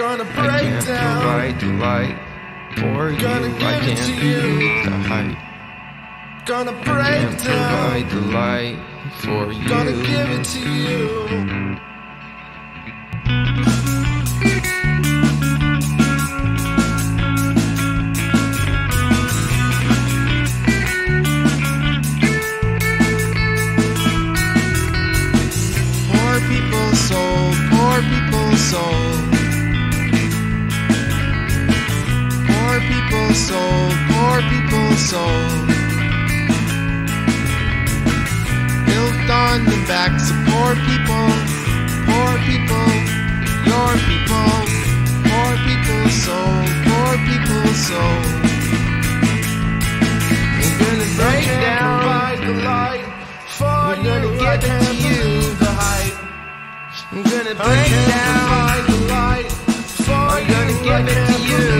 Gonna I break can't down. provide the light for you. Gonna I give it can't to be you. the height. Gonna I break can't down. provide the light for you. Gonna give it to you. Soul. Built on the backs of poor people, poor people, your people. Poor people's soul, poor people's soul. I'm gonna break down. Provide the light for you. gonna I give it to you. the hype. I'm gonna break down. provide the light for I'm gonna give it to you.